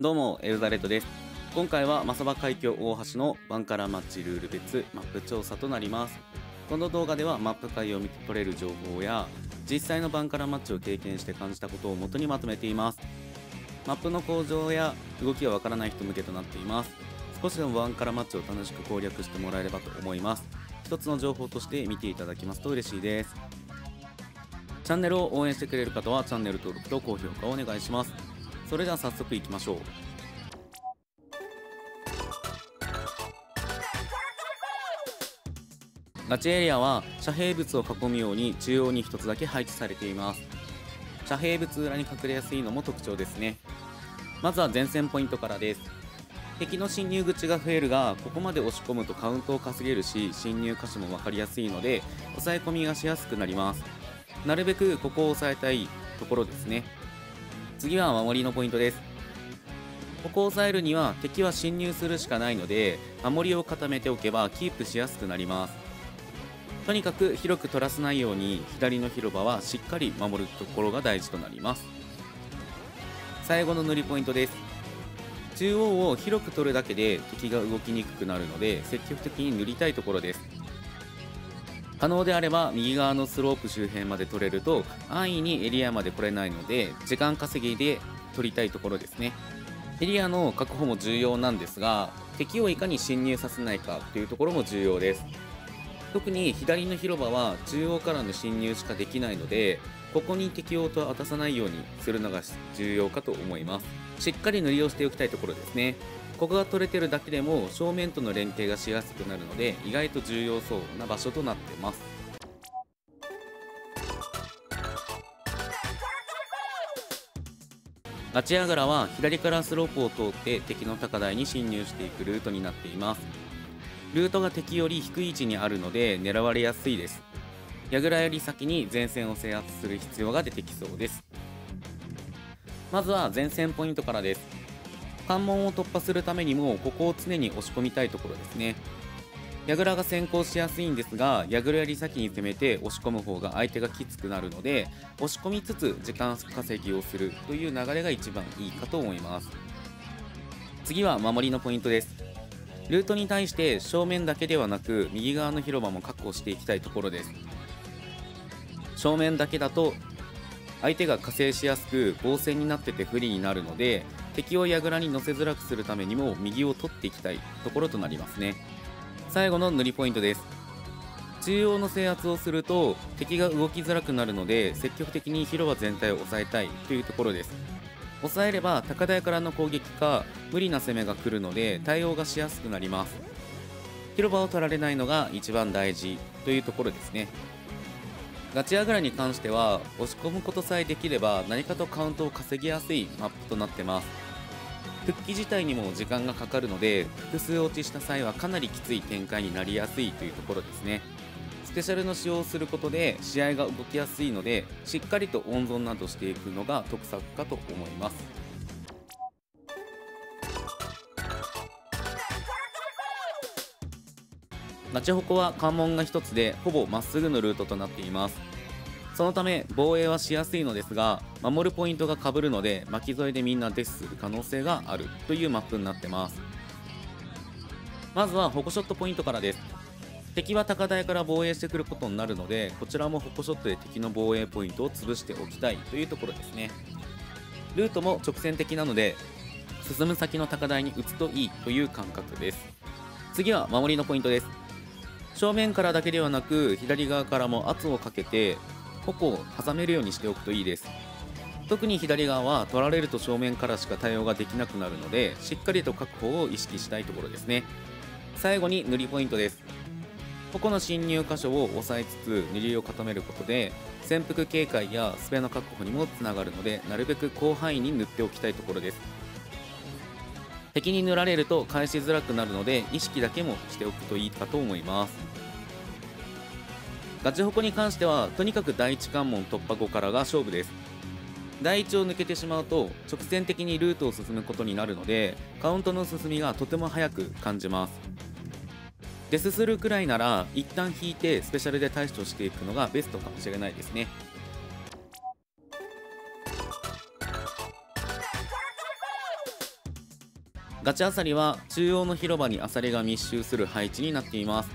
どうもエルザレットです。今回はマサバ海峡大橋のバンカラマッチルール別マップ調査となります。この動画ではマップ界を見て取れる情報や実際のバンカラマッチを経験して感じたことを元にまとめています。マップの向上や動きがわからない人向けとなっています。少しでもバンカラマッチを楽しく攻略してもらえればと思います。一つの情報として見ていただきますと嬉しいです。チャンネルを応援してくれる方はチャンネル登録と高評価をお願いします。それでは早速いきましょう。ガチエリアは遮蔽物を囲むように中央に1つだけ配置されています。遮蔽物裏に隠れやすいのも特徴ですね。まずは前線ポイントからです。敵の侵入口が増えるがここまで押し込むとカウントを稼げるし侵入箇所も分かりやすいので抑え込みがしやすくなります。なるべくここを押さえたいところですね。次は守りのポイントです。ここを押さえるには敵は侵入するしかないので守りを固めておけばキープしやすくなります。とにかく広く取らせないように左の広場はしっかり守るところが大事となります。最後の塗りポイントです。中央を広く取るだけで敵が動きにくくなるので積極的に塗りたいところです。可能であれば右側のスロープ周辺まで取れると安易にエリアまで来れないので時間稼ぎで取りたいところですね。エリアの確保も重要なんですが敵をいかに侵入させないかというところも重要です。特に左の広場は中央からの侵入しかできないのでここに敵を渡さないようにするのが重要かと思います。しっかり塗りをしておきたいところですね。ここが取れてるだけでも正面との連携がしやすくなるので意外と重要そうな場所となってます。ガチヤガラは左からスロープを通って敵の高台に侵入していくルートになっています。ルートが敵より低い位置にあるので狙われやすいです。矢倉より先に前線を制圧する必要が出てきそうです。まずは前線ポイントからです。関門を突破するためにもここを常に押し込みたいところですね。矢倉が先行しやすいんですが矢倉より先に攻めて押し込む方が相手がきつくなるので押し込みつつ時間稼ぎをするという流れが一番いいかと思います。次は守りのポイントです。ルートに対して正面だけではなく右側の広場も確保していきたいところです。正面だけだと相手が加勢しやすく防戦になってて不利になるので敵を矢倉に乗せづらくするためにも右を取っていきたいところとなりますね。最後の塗りポイントです。中央の制圧をすると敵が動きづらくなるので積極的に広場全体を抑えたいというところです。抑えれば高台からの攻撃か無理な攻めが来るので対応がしやすくなります。広場を取られないのが一番大事というところですね。ガチアグラに関しては押し込むことさえできれば何かとカウントを稼ぎやすいマップとなってます。復帰自体にも時間がかかるので複数落ちした際はかなりきつい展開になりやすいというところですね。スペシャルの使用をすることで試合が動きやすいのでしっかりと温存などしていくのが得策かと思います。ガチホコは関門が1つでほぼまっすぐのルートとなっています。そのため防衛はしやすいのですが守るポイントがかぶるので巻き添えでみんなデスする可能性があるというマップになってます。まずはホコショットポイントからです。敵は高台から防衛してくることになるのでこちらもホコショットで敵の防衛ポイントを潰しておきたいというところですね。ルートも直線的なので進む先の高台に打つといいという感覚です。次は守りのポイントです。正面からだけではなく左側からも圧をかけて矛を挟めるようにしておくといいです。特に左側は取られると正面からしか対応ができなくなるのでしっかりと確保を意識したいところですね。最後に塗りポイントです。ここの侵入箇所を押さえつつ塗りを固めることで潜伏警戒やスペの確保にもつながるのでなるべく広範囲に塗っておきたいところです。敵に塗られると返しづらくなるので意識だけもしておくといいかと思います。ガチホコに関してはとにかく第一関門突破後からが勝負です。第一を抜けてしまうと直線的にルートを進むことになるのでカウントの進みがとても速く感じます。デスするくらいなら一旦引いてスペシャルで対処していくのがベストかもしれないですね。ガチアサリは中央の広場にアサリが密集する配置になっています。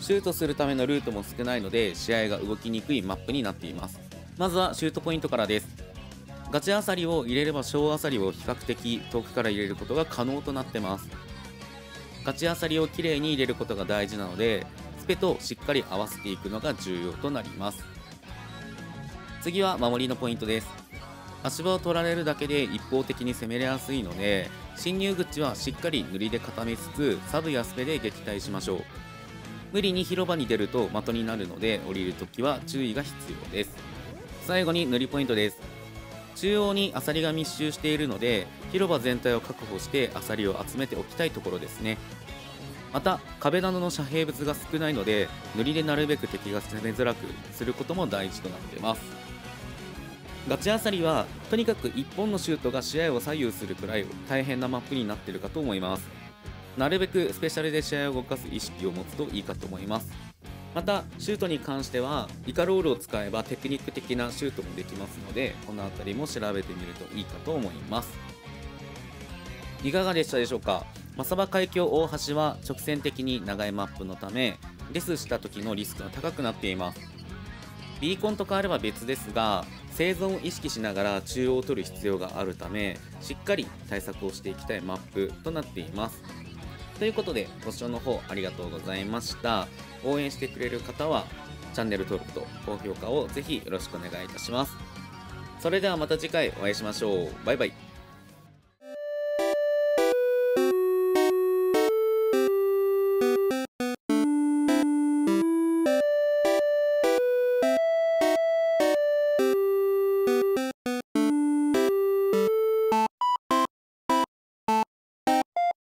シュートするためのルートも少ないので試合が動きにくいマップになっています。まずはシュートポイントからです。ガチアサリを入れれば小アサリを比較的遠くから入れることが可能となってます。ガチアサリをきれいに入れることが大事なのでスペとしっかり合わせていくのが重要となります。次は守りのポイントです。足場を取られるだけで一方的に攻めやすいので侵入口はしっかり塗りで固めつつサブやスペで撃退しましょう。無理に広場に出ると的になるので降りるときは注意が必要です。最後に塗りポイントです。中央にアサリが密集しているので広場全体を確保してアサリを集めておきたいところですね。また壁などの遮蔽物が少ないので塗りでなるべく敵が攻めづらくすることも大事となっています。ガチアサリはとにかく1本のシュートが試合を左右するくらい大変なマップになっているかと思います。なるべくスペシャルで試合を動かす意識を持つといいかと思います。またシュートに関してはイカロールを使えばテクニック的なシュートもできますのでこの辺りも調べてみるといいかと思います。いかがでしたでしょうか？マサバ海峡大橋は直線的に長いマップのためレスした時のリスクが高くなっています。ビーコンと変われば別ですが生存を意識しながら中央を取る必要があるためしっかり対策をしていきたいマップとなっています。ということでご視聴の方ありがとうございました。応援してくれる方はチャンネル登録と高評価をぜひよろしくお願いいたします。それではまた次回お会いしましょう。バイバイ。